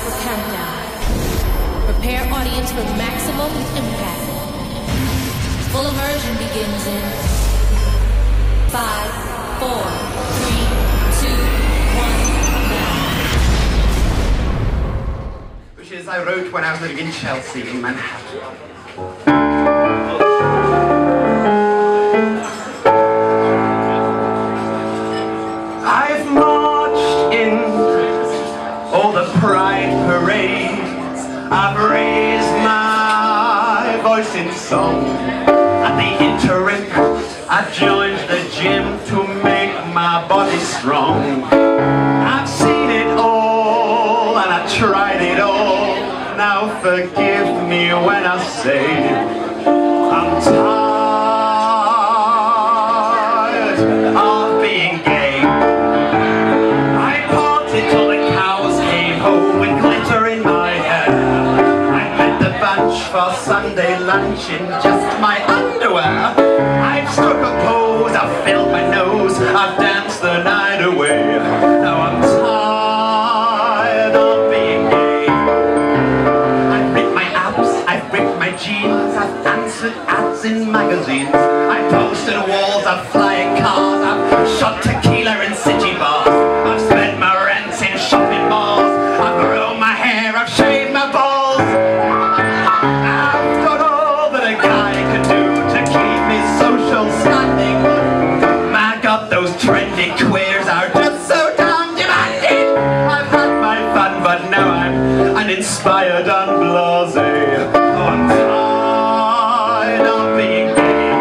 for countdown. Prepare audience for maximum impact. Full immersion begins in five, four, three, two, one, now. Which is I wrote when I was living in Chelsea in Manhattan. I've raised my voice in song. At the interim, I've joined the gym to make my body strong. I've seen it all and I've tried it all. Now forgive me when I say I'm tired Sunday lunch in just my underwear. I've struck a pose, I've filled my nose, I've danced the night away. Now I'm tired of being gay. I've ripped my abs, I've ripped my jeans, I've answered ads in magazines, I've posted walls, I've flying cars, I've shot tequila in city bars, those trendy queers are just so damn demanding. I've had my fun, but now I'm uninspired and blasé. I'm tired of being gay.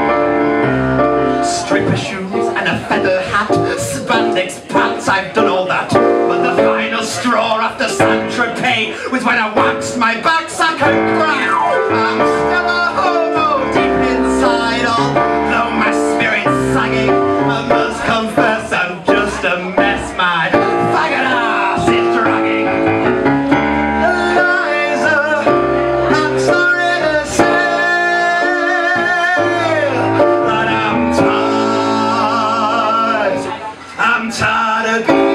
Stripper shoes and a feather hat, spandex pants, I've done all that. But the final straw after Saint Tropez was when I waxed my backsack and grass. That I'm